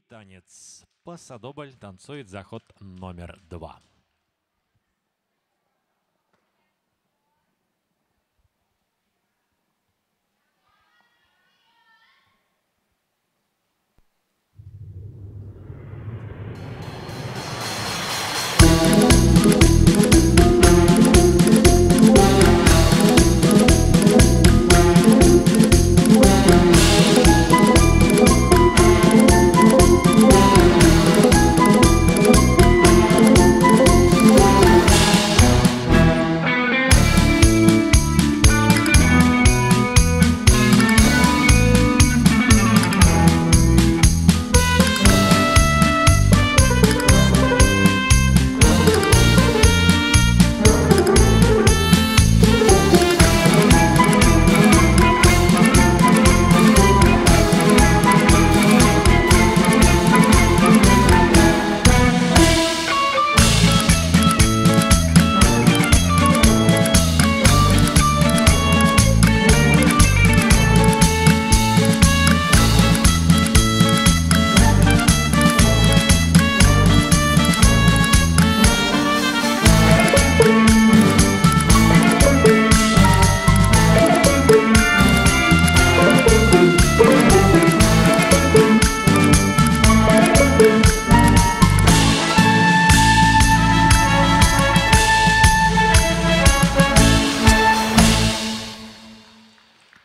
Танец Пасадобль танцует заход номер два.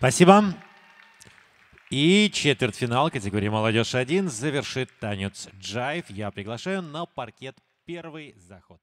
Спасибо. И четвертьфинал категории «Молодежь-1» завершит танец «Джайв». Я приглашаю на паркет первый заход.